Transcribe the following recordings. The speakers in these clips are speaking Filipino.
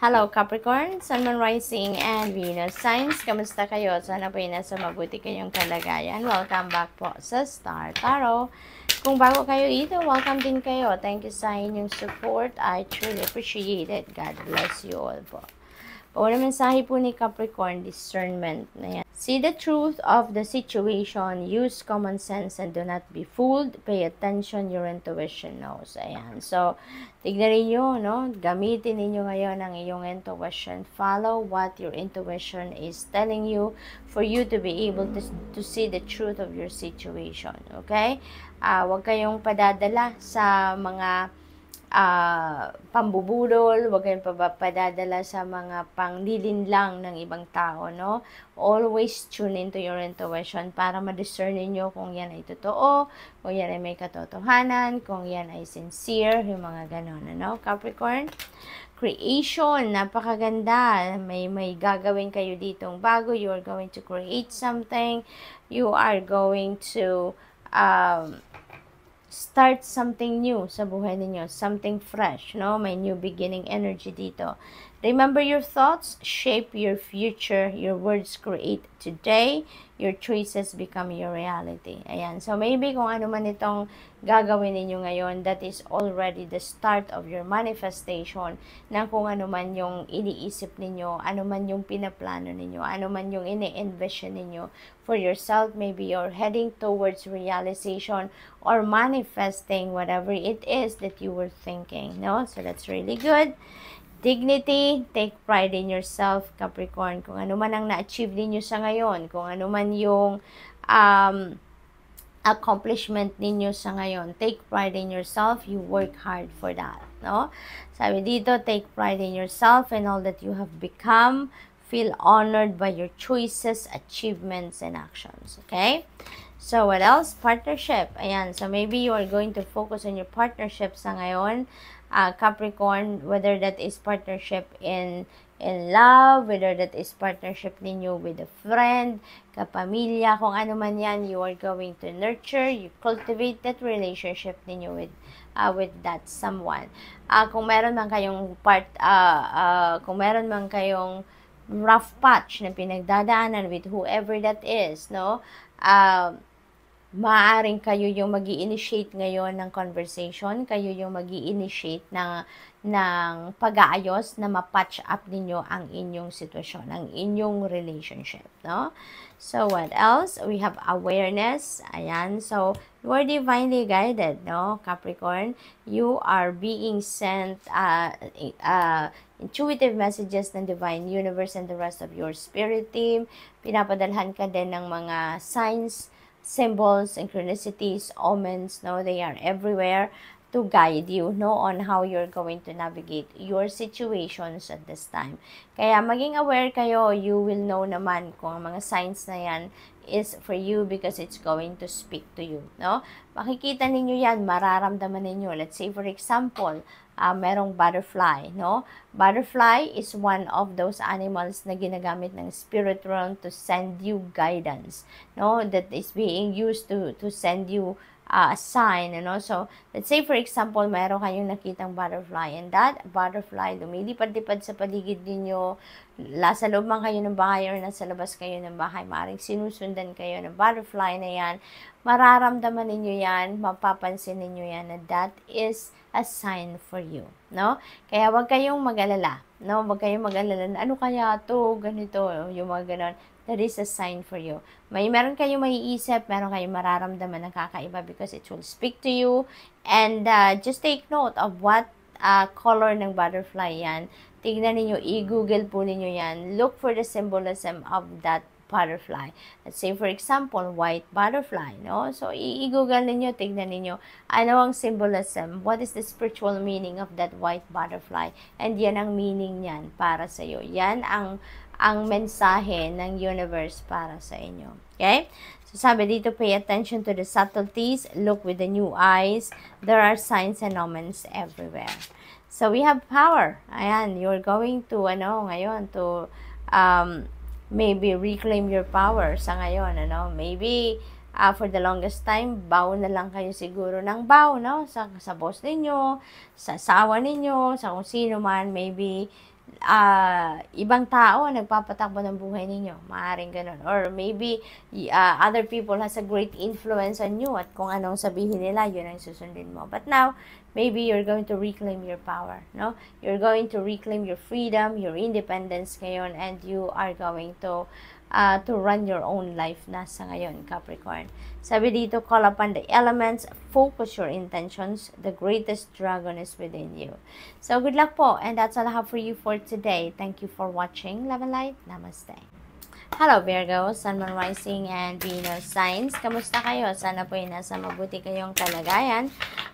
Hello Capricorn, Sun, Moon, Rising, and Venus signs. Kamusta kayo? Sana po nasa mabuti kayong kalagayan. Welcome back po sa Star Tarot. Kung bago kayo dito, welcome din kayo. Thank you sa inyong support. I truly appreciate it. God bless you all po. Pauna mensahe po ni Capricorn, discernment na yan. See the truth of the situation, use common sense, and do not be fooled. Pay attention, your intuition knows. Ayan. So, tignan ninyo, no? Gamitin ninyo ngayon ang iyong intuition. Follow what your intuition is telling you for you to be able to, to see the truth of your situation. Okay? Uh, huwag kayong padadala sa mga uh, pambubudol, huwag kayong padadala sa mga panglilinlang ng ibang tao, no? Always tune into your intuition para ma-discern ninyo kung yan ay totoo, kung yan ay may katotohanan, kung yan ay sincere, yung mga ganon, ano? Capricorn? Creation, napakaganda. May, may gagawin kayo ditong bago. You are going to create something. You are going to um, start something new sa buhay ninyo, something fresh, no? May new beginning energy dito. Remember your thoughts shape your future. Your words create today. Your choices become your reality. Ayan. So, maybe kung ano man itong gagawin ninyo ngayon, that is already the start of your manifestation na kung ano man yung iniisip ninyo, ano man yung pinaplano ninyo, ano man yung ini-envision ninyo for yourself. Maybe you're heading towards realization or manifesting whatever it is that you were thinking. No? So, that's really good. Dignity, take pride in yourself, Capricorn. Kung ano man ang na-achieve ninyo sa ngayon, kung ano man yung um, accomplishment ninyo sa ngayon, take pride in yourself, you work hard for that, no? Sabi dito, take pride in yourself and all that you have become, feel honored by your choices, achievements, and actions, okay? So, what else? Partnership. Ayan, so maybe you are going to focus on your partnership sa ngayon, uh, Capricorn, whether that is partnership in in love, whether that is partnership ninyo with a friend, kapamilya, kung ano man yan, you are going to nurture, you cultivate that relationship ninyo with uh, with that someone. Uh, kung meron man kayong part, uh, uh, kung meron man kayong rough patch na pinagdadaanan with whoever that is, no? Uh, maaaring kayo yung mag initiate ngayon ng conversation, kayo yung mag initiate ng, ng pag-aayos na ma-patch up ninyo ang inyong sitwasyon, ang inyong relationship, no? So, what else? We have awareness. Ayan. So, you are divinely guided, no? Capricorn, you are being sent uh, uh, intuitive messages ng divine universe and the rest of your spirit team. Pinapadalhan ka din ng mga signs, symbols, synchronicities, omens, no, they are everywhere to guide you, no, on how you're going to navigate your situations at this time. Kaya maging aware kayo, you will know naman kung ang mga signs na yan is for you because it's going to speak to you, no? Makikita ninyo yan, mararamdaman ninyo. Let's say, for example, uh, merong butterfly, no? Butterfly is one of those animals na ginagamit ng spirit realm to send you guidance, no? That is being used to to send you uh, sign, know. So, let's say for example, meron kayong nakitang butterfly and that butterfly lumilipad-lipad sa paligid ninyo, nasa loob man kayo ng bahay or nasa labas kayo ng bahay, maaaring sinusundan kayo ng butterfly na yan, mararamdaman ninyo yan, mapapansin ninyo yan na that is a sign for you, no? Kaya wag kayong mag-alala, no? Wag kayong mag-alala ano kaya to, ganito, yung mga ganon that is a sign for you. May meron kayong maiisip, meron kayong mararamdaman ng kakaiba because it will speak to you. And uh, just take note of what uh, color ng butterfly yan. Tignan ninyo, i-google po ninyo yan. Look for the symbolism of that butterfly. Let's say, for example, white butterfly, no? So, i-google ninyo, tignan ninyo, ano ang symbolism? What is the spiritual meaning of that white butterfly? And yan ang meaning niyan para sa iyo. Yan ang ang mensahe ng universe para sa inyo. Okay? So sabi dito, pay attention to the subtleties, look with the new eyes. There are signs and omens everywhere. So we have power. Ayan, you're going to, ano, ngayon, to um, maybe reclaim your power sa ngayon, ano. Maybe uh, for the longest time, bow na lang kayo siguro ng bow, no? Sa, sa boss ninyo, sa asawa ninyo, sa kung sino man, maybe uh, ibang tao ang nagpapatakbo ng buhay ninyo. Maaring ganun. Or maybe uh, other people has a great influence on you at kung anong sabihin nila, yun ang susundin mo. But now, maybe you're going to reclaim your power, no? You're going to reclaim your freedom, your independence ngayon, and you are going to uh, to run your own life na sa ngayon, Capricorn. Sabi dito, call upon the elements, focus your intentions, the greatest dragon is within you. So, good luck po, and that's all I have for you for today. Thank you for watching. Love and light. Namaste. Hello Virgo, Sun, Moon, Rising, and Venus signs. Kamusta kayo? Sana po ay nasa mabuti kayong kalagayan.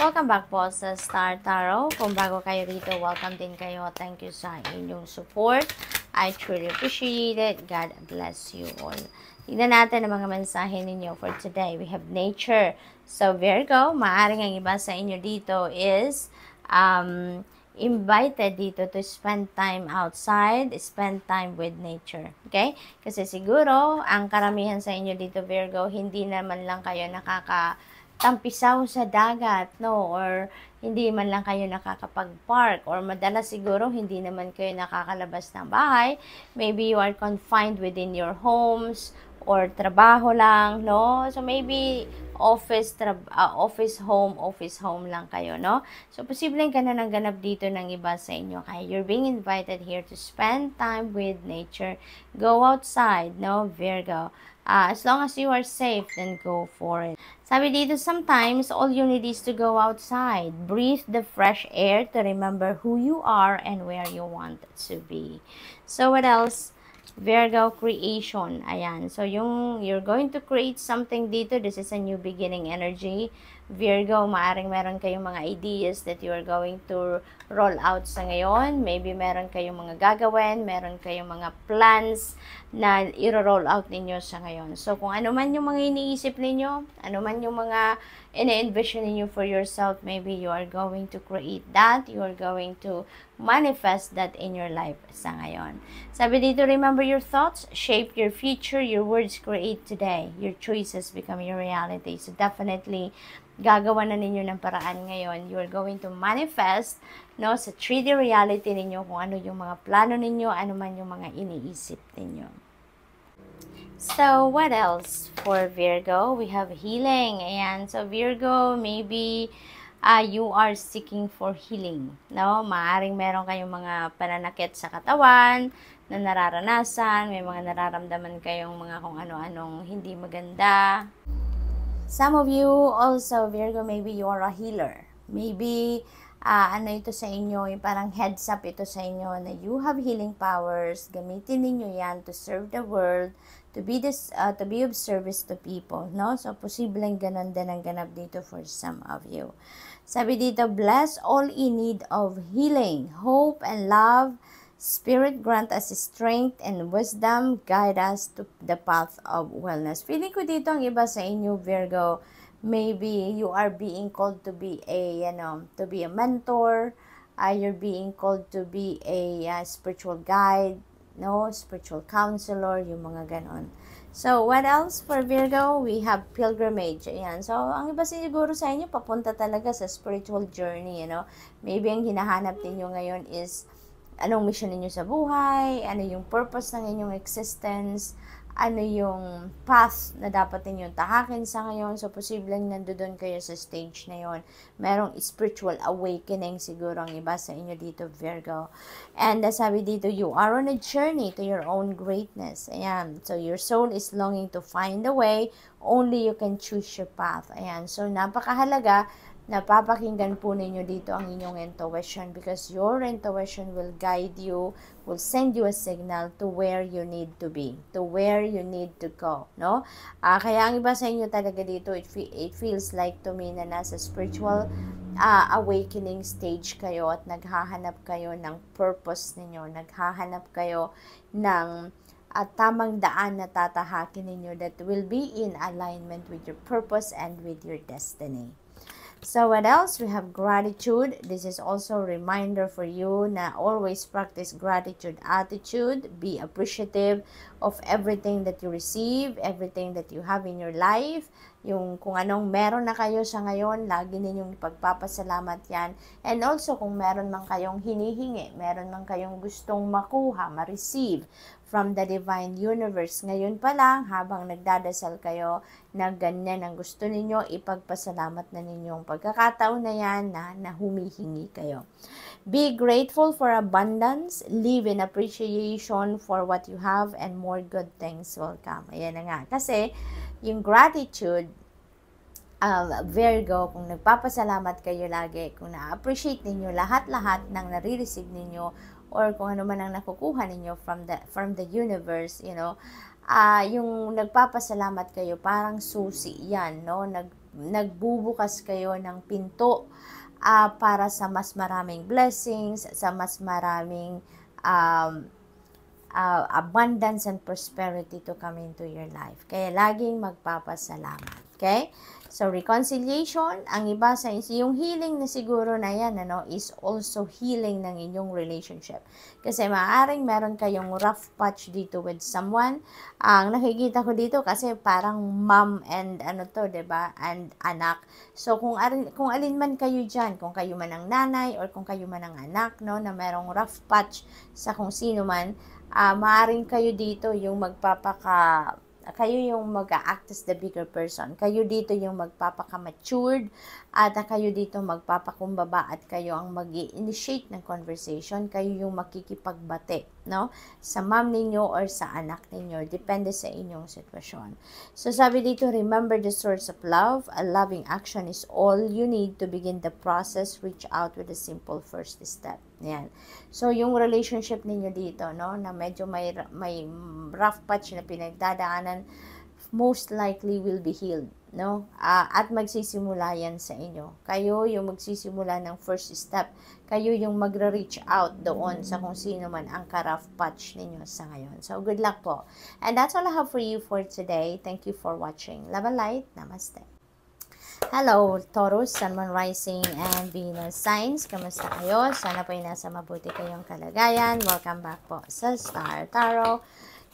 Welcome back po sa Star Tarot. Kung bago kayo rito, welcome din kayo. Thank you sa inyong support. I truly appreciate it. God bless you all. Tignan natin ang mga mensahe ninyo for today. We have nature. So Virgo, maaring ang iba sa inyo dito is um, invited dito to spend time outside, spend time with nature. Okay? Kasi siguro, ang karamihan sa inyo dito, Virgo, hindi naman lang kayo nakakatampisaw sa dagat, no? Or hindi man lang kayo nakakapag-park. Or madalas siguro, hindi naman kayo nakakalabas ng bahay. Maybe you are confined within your homes or trabaho lang, no? So maybe office tra- uh, office home office home lang kayo no so posibleng ganun ang ganap dito ng iba sa inyo kaya you're being invited here to spend time with nature go outside no Virgo uh, as long as you are safe then go for it sabi dito sometimes all you need is to go outside breathe the fresh air to remember who you are and where you want to be so what else Virgo creation. Ayan. So, yung you're going to create something dito. This is a new beginning energy. Virgo, maaring meron kayong mga ideas that you are going to roll out sa ngayon. Maybe meron kayong mga gagawin, meron kayong mga plans na i-roll out ninyo sa ngayon. So, kung ano man yung mga iniisip ninyo, ano man yung mga ina-envision ninyo for yourself, maybe you are going to create that. You are going to manifest that in your life sa ngayon. Sabi dito, remember your thoughts, shape your future, your words create today. Your choices become your reality. So, definitely, gagawa na ninyo ng paraan ngayon. You are going to manifest no, sa 3D reality ninyo kung ano yung mga plano ninyo, ano man yung mga iniisip ninyo. So, what else for Virgo? We have healing. Ayan. So, Virgo, maybe uh, you are seeking for healing. No? Maaring meron kayong mga pananakit sa katawan na nararanasan, may mga nararamdaman kayong mga kung ano-anong hindi maganda. Some of you also, Virgo, maybe you are a healer. Maybe, uh, ano ito sa inyo, yung parang heads up ito sa inyo na you have healing powers. Gamitin ninyo yan to serve the world, to be this, uh, to be of service to people, no? So, posibleng ganun din ang ganap dito for some of you. Sabi dito, bless all in need of healing, hope, and love, Spirit, grant us strength and wisdom. Guide us to the path of wellness. Feeling ko dito ang iba sa inyo, Virgo, maybe you are being called to be a, you know, to be a mentor. Uh, you're being called to be a uh, spiritual guide, no? Spiritual counselor, yung mga ganon. So, what else for Virgo? We have pilgrimage. Ayan. So, ang iba siguro sa inyo, papunta talaga sa spiritual journey, you know? Maybe ang hinahanap ninyo ngayon is anong mission ninyo sa buhay, ano yung purpose ng inyong existence, ano yung path na dapat ninyong tahakin sa ngayon. So, posibleng nandoon kayo sa stage na yon. Merong spiritual awakening siguro ang iba sa inyo dito, Virgo. And uh, sabi dito, you are on a journey to your own greatness. Ayan. So, your soul is longing to find a way. Only you can choose your path. Ayan. So, napakahalaga napapakinggan po ninyo dito ang inyong intuition because your intuition will guide you, will send you a signal to where you need to be, to where you need to go, no? Uh, kaya ang iba sa inyo talaga dito, it, fe- it feels like to me na nasa spiritual uh, awakening stage kayo at naghahanap kayo ng purpose ninyo, naghahanap kayo ng at tamang daan na tatahakin ninyo that will be in alignment with your purpose and with your destiny. So what else? We have gratitude. This is also a reminder for you na always practice gratitude attitude. Be appreciative of everything that you receive, everything that you have in your life. Yung kung anong meron na kayo sa ngayon, lagi ninyong ipagpapasalamat yan. And also kung meron man kayong hinihingi, meron man kayong gustong makuha, ma-receive from the divine universe. Ngayon pa lang, habang nagdadasal kayo, na ganyan ang gusto ninyo, ipagpasalamat na ninyong pagkakataon na yan na, na humihingi kayo. Be grateful for abundance, live in appreciation for what you have, and more good things will come. Ayan na nga. Kasi, yung gratitude, uh, Virgo, kung nagpapasalamat kayo lagi, kung na-appreciate ninyo lahat-lahat ng nare-receive ninyo, or kung ano man ang nakukuha ninyo from the from the universe, you know, uh, yung nagpapasalamat kayo, parang susi yan, no? Nag, nagbubukas kayo ng pinto uh, para sa mas maraming blessings, sa mas maraming um, uh, abundance and prosperity to come into your life. Kaya laging magpapasalamat. Okay? So, reconciliation, ang iba sa yung healing na siguro na yan, ano, is also healing ng inyong relationship. Kasi maaaring meron kayong rough patch dito with someone. Ang nakikita ko dito kasi parang mom and ano to, ba? And anak. So, kung, arin, kung alin man kayo diyan, kung kayo man ang nanay or kung kayo man ang anak, no, na merong rough patch sa kung sino man, uh, maaaring kayo dito yung magpapaka kayo yung mag-act as the bigger person. Kayo dito yung magpapaka-matured at kayo dito magpapakumbaba at kayo ang mag initiate ng conversation. Kayo yung makikipagbate no? sa mom ninyo or sa anak ninyo. Depende sa inyong sitwasyon. So sabi dito, remember the source of love. A loving action is all you need to begin the process. Reach out with a simple first step. Yan. So, yung relationship ninyo dito, no, na medyo may, may rough patch na pinagdadaanan, most likely will be healed, no? Uh, at magsisimula yan sa inyo. Kayo yung magsisimula ng first step. Kayo yung magre-reach out doon sa kung sino man ang ka-rough patch ninyo sa ngayon. So, good luck po. And that's all I have for you for today. Thank you for watching. Love and light. Namaste. Hello, Taurus, Sun, Moon, Rising, and Venus signs. Kamusta kayo? Sana po ay nasa mabuti kayong kalagayan. Welcome back po sa Star Tarot.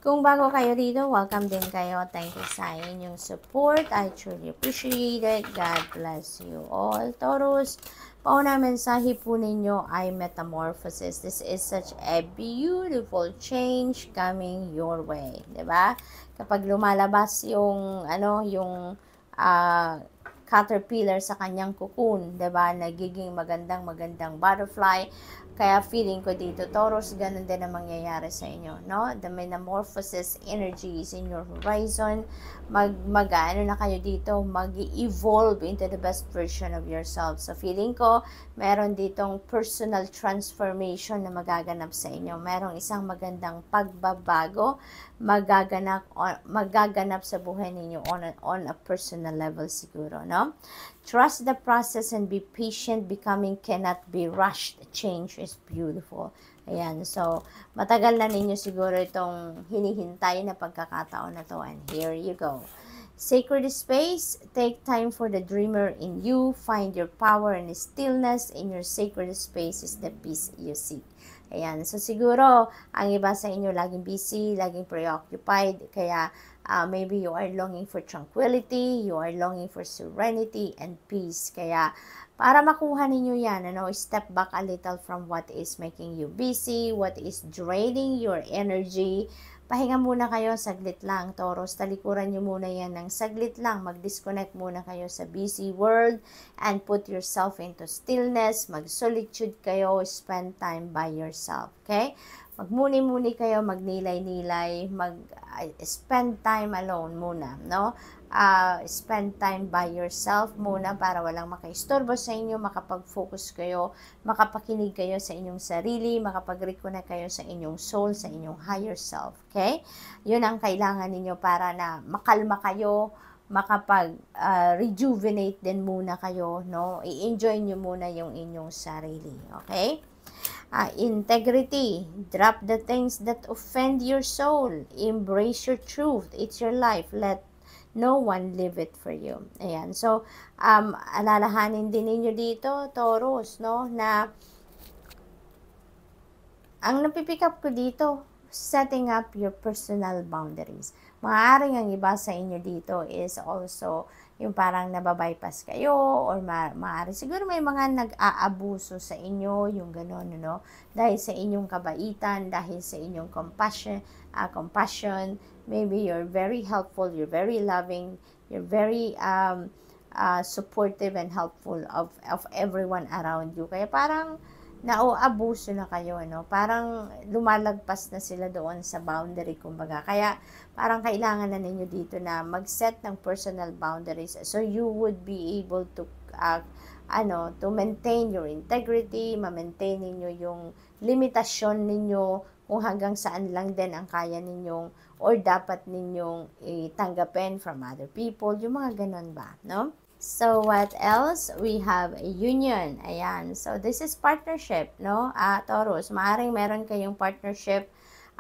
Kung bago kayo dito, welcome din kayo. Thank you sa inyong support. I truly appreciate it. God bless you all, Taurus. Pauna mensahe po ninyo ay metamorphosis. This is such a beautiful change coming your way. ba? Diba? Kapag lumalabas yung, ano, yung, uh, caterpillar sa kanyang cocoon, 'di ba? Nagiging magandang magandang butterfly kaya feeling ko dito, Taurus, ganun din ang mangyayari sa inyo, no? The metamorphosis energies in your horizon, mag, mag na kayo dito, mag-evolve into the best version of yourself. So feeling ko, meron ditong personal transformation na magaganap sa inyo. Merong isang magandang pagbabago, magaganap, magaganap sa buhay ninyo on a, on a personal level siguro, no? Trust the process and be patient. Becoming cannot be rushed. Change is beautiful. Ayan. So, matagal na ninyo siguro itong hinihintay na pagkakataon na to. And here you go. Sacred space, take time for the dreamer in you. Find your power and stillness in your sacred space is the peace you seek. Ayan. So, siguro, ang iba sa inyo laging busy, laging preoccupied. Kaya, Uh, maybe you are longing for tranquility, you are longing for serenity and peace. Kaya, para makuha ninyo yan, ano, step back a little from what is making you busy, what is draining your energy. Pahinga muna kayo, saglit lang, Taurus. Talikuran nyo muna yan ng saglit lang. Mag-disconnect muna kayo sa busy world and put yourself into stillness. Mag-solitude kayo, spend time by yourself. Okay? magmuni-muni kayo, magnilay-nilay, mag-spend time alone muna, no? Uh, spend time by yourself muna para walang makaistorbo sa inyo, makapag-focus kayo, makapakinig kayo sa inyong sarili, makapag-reconnect kayo sa inyong soul, sa inyong higher self, okay? Yun ang kailangan ninyo para na makalma kayo, makapag-rejuvenate uh, din muna kayo, no? I-enjoy nyo muna yung inyong sarili, okay? uh, integrity. Drop the things that offend your soul. Embrace your truth. It's your life. Let no one live it for you. Ayan. So, um, alalahanin din ninyo dito, Taurus, no, na ang napipick up ko dito, setting up your personal boundaries. Maaaring ang iba sa inyo dito is also yung parang nababypass kayo or ma maaari siguro may mga nag-aabuso sa inyo, yung gano'n, no? Dahil sa inyong kabaitan, dahil sa inyong compassion, uh, compassion, maybe you're very helpful, you're very loving, you're very um, uh, supportive and helpful of, of everyone around you. Kaya parang, nauabuso na kayo, no? Parang lumalagpas na sila doon sa boundary, kumbaga. Kaya, parang kailangan na ninyo dito na mag-set ng personal boundaries so you would be able to, uh, ano, to maintain your integrity, ma-maintain ninyo yung limitasyon ninyo kung hanggang saan lang din ang kaya ninyong or dapat ninyong itanggapin from other people, yung mga ganun ba, no? So, what else? We have a union. Ayan. So, this is partnership, no? Ah, Taurus, maaring meron kayong partnership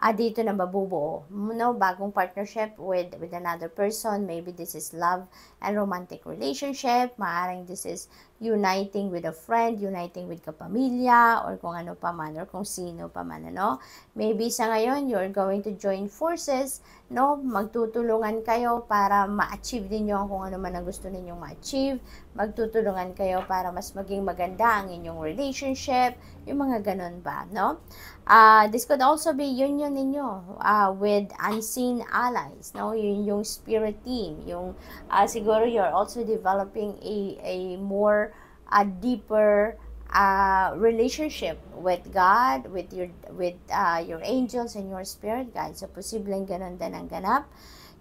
uh, dito na mabubuo. No, bagong partnership with, with another person. Maybe this is love and romantic relationship. Maaring this is uniting with a friend, uniting with kapamilya, or kung ano pa man, or kung sino pa man, ano. Maybe sa ngayon, you're going to join forces, no? Magtutulungan kayo para ma-achieve din nyo kung ano man ang gusto ninyong ma-achieve. Magtutulungan kayo para mas maging maganda ang inyong relationship, yung mga ganun ba, no? Uh, this could also be union ninyo uh, with unseen allies, no? Yung, yung spirit team, yung uh, siguro you're also developing a, a more a deeper uh, relationship with God, with your with uh, your angels and your spirit guides. So posibleng ganun din ang ganap.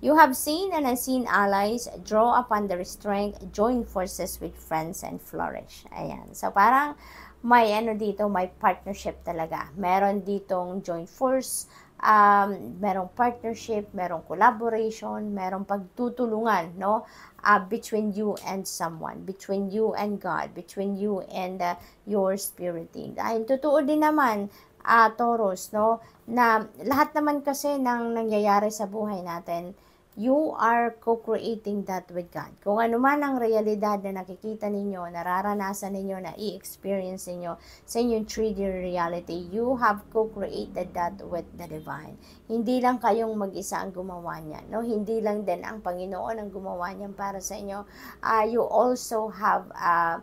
You have seen and unseen allies draw upon their strength, join forces with friends and flourish. Ayan. So parang may ano dito, may partnership talaga. Meron ditong joint force, um, merong partnership, merong collaboration, merong pagtutulungan, no? Uh, between you and someone, between you and God, between you and uh, your spirit being. Dahil totoo din naman, uh, Taurus, no? Na lahat naman kasi ng nangyayari sa buhay natin, you are co-creating that with God. Kung ano man ang realidad na nakikita ninyo, nararanasan ninyo, na i-experience ninyo sa inyong 3D reality, you have co-created that with the divine. Hindi lang kayong mag-isa ang gumawa niyan. No? Hindi lang din ang Panginoon ang gumawa niyan para sa inyo. Uh, you also have uh,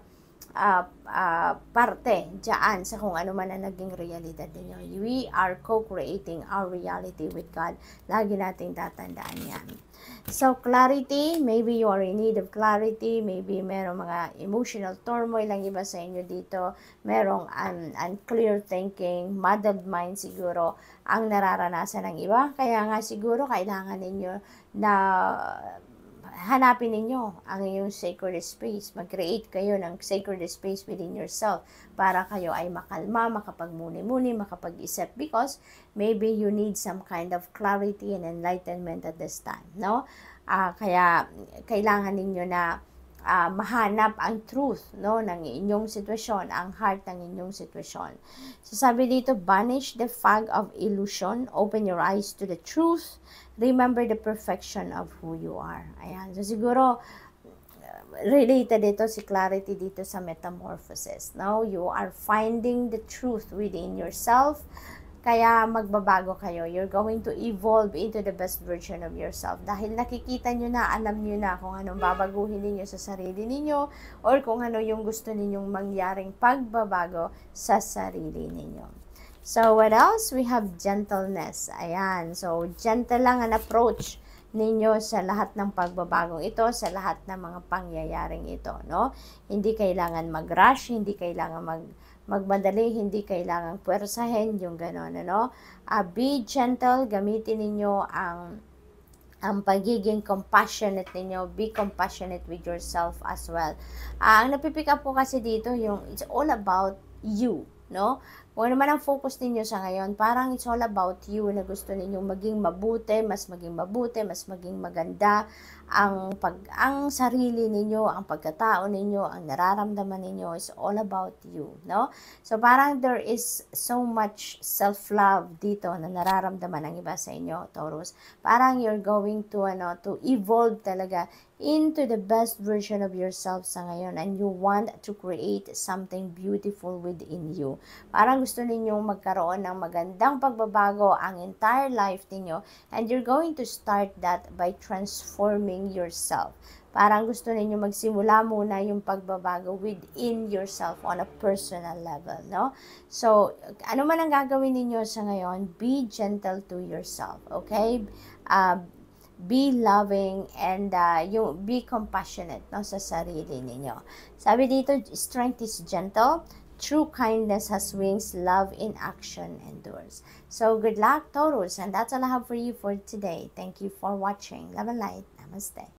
uh, uh, parte dyan sa kung ano man ang naging realidad ninyo. We are co-creating our reality with God. Lagi nating tatandaan yan. So, clarity, maybe you are in need of clarity, maybe merong mga emotional turmoil lang iba sa inyo dito, merong un unclear thinking, muddled mind siguro ang nararanasan ng iba. Kaya nga siguro kailangan ninyo na hanapin ninyo ang iyong sacred space. Mag-create kayo ng sacred space within yourself para kayo ay makalma, makapagmuni-muni, makapag-isip because maybe you need some kind of clarity and enlightenment at this time, no? Uh, kaya kailangan ninyo na uh, mahanap ang truth no ng inyong sitwasyon, ang heart ng inyong sitwasyon. So sabi dito, banish the fog of illusion, open your eyes to the truth, remember the perfection of who you are. Ayan. So siguro related ito si clarity dito sa metamorphosis. No, you are finding the truth within yourself kaya magbabago kayo. You're going to evolve into the best version of yourself. Dahil nakikita nyo na, alam nyo na kung anong babaguhin ninyo sa sarili ninyo or kung ano yung gusto ninyong mangyaring pagbabago sa sarili ninyo. So, what else? We have gentleness. Ayan. So, gentle lang ang approach ninyo sa lahat ng pagbabagong ito, sa lahat ng mga pangyayaring ito, no? Hindi kailangan mag-rush, hindi kailangan mag magmadali, hindi kailangang puwersahin yung gano'n, ano? Uh, be gentle, gamitin ninyo ang ang pagiging compassionate ninyo, be compassionate with yourself as well. Uh, ang napipick up ko kasi dito, yung it's all about you, no? Kung ano man ang focus ninyo sa ngayon, parang it's all about you na gusto ninyong maging mabuti, mas maging mabuti, mas maging maganda, ang pag ang sarili ninyo, ang pagkatao ninyo, ang nararamdaman ninyo is all about you, no? So parang there is so much self-love dito na nararamdaman ng iba sa inyo, Taurus. Parang you're going to ano to evolve talaga into the best version of yourself sa ngayon and you want to create something beautiful within you. Parang gusto ninyong magkaroon ng magandang pagbabago ang entire life ninyo and you're going to start that by transforming yourself. Parang gusto ninyo magsimula muna yung pagbabago within yourself on a personal level, no? So, ano man ang gagawin ninyo sa ngayon, be gentle to yourself, okay? Uh, be loving and uh, yung be compassionate no sa sarili ninyo. Sabi dito, strength is gentle, true kindness has wings, love in action endures. So good luck Taurus and that's all I have for you for today. Thank you for watching. Love and light. Namaste.